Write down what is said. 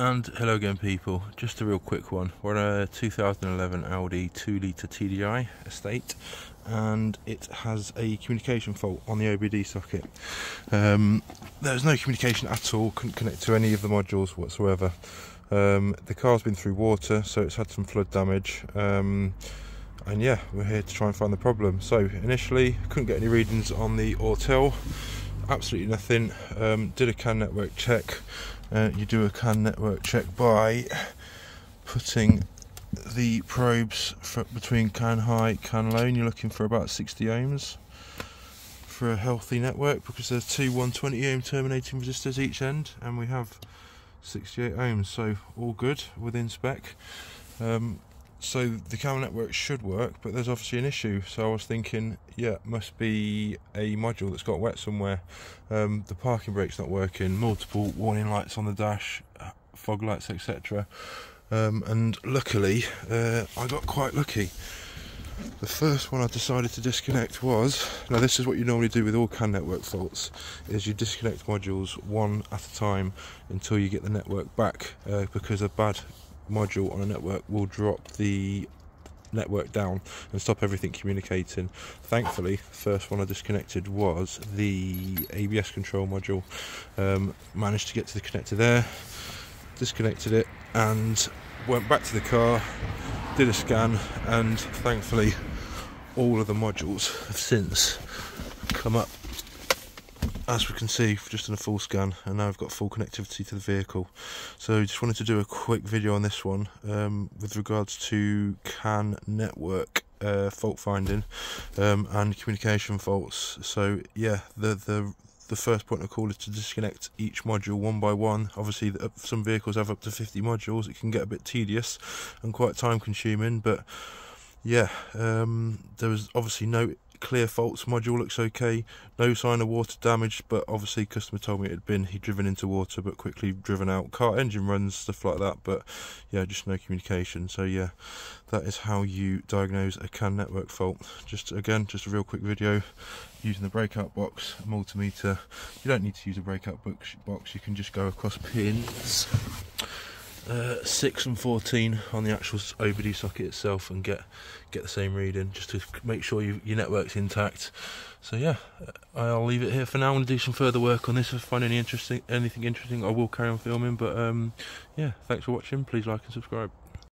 And hello again people, just a real quick one. We're on a 2011 Audi 2 litre TDI estate and it has a communication fault on the OBD socket. Um, there's no communication at all, couldn't connect to any of the modules whatsoever. Um, the car's been through water so it's had some flood damage um, and yeah we're here to try and find the problem. So initially couldn't get any readings on the Autel, absolutely nothing. Um, did a CAN network check uh, you do a CAN network check by putting the probes between CAN high, CAN low, and you're looking for about 60 ohms for a healthy network because there's two 120 ohm terminating resistors each end, and we have 68 ohms, so all good within spec. Um, so the CAN network should work, but there's obviously an issue. So I was thinking, yeah, must be a module that's got wet somewhere. Um, the parking brake's not working, multiple warning lights on the dash, fog lights, etc. Um, and luckily, uh, I got quite lucky. The first one I decided to disconnect was, now this is what you normally do with all CAN network faults, is you disconnect modules one at a time until you get the network back, uh, because a bad module on a network will drop the network down and stop everything communicating. Thankfully, first one I disconnected was the ABS control module. Um, managed to get to the connector there, disconnected it, and went back to the car, did a scan, and thankfully, all of the modules have since come up as we can see just in a full scan and now I've got full connectivity to the vehicle. So just wanted to do a quick video on this one um, with regards to CAN network uh, fault finding um, and communication faults. So yeah the the the first point of call is to disconnect each module one by one. Obviously some vehicles have up to 50 modules. It can get a bit tedious and quite time consuming but yeah um, there was obviously no clear faults module looks okay. No sign of water damage but obviously customer told me it had been he'd driven into water but quickly driven out. Car engine runs stuff like that but yeah just no communication. So yeah that is how you diagnose a CAN network fault. Just again just a real quick video. Using the breakout box multimeter. You don't need to use a breakout box. You can just go across pins uh, 6 and 14 on the actual OBD socket itself and get get the same reading just to make sure you, your network's intact. So yeah I'll leave it here for now. And do some further work on this if I find any interesting anything interesting I will carry on filming but um, yeah thanks for watching. Please like and subscribe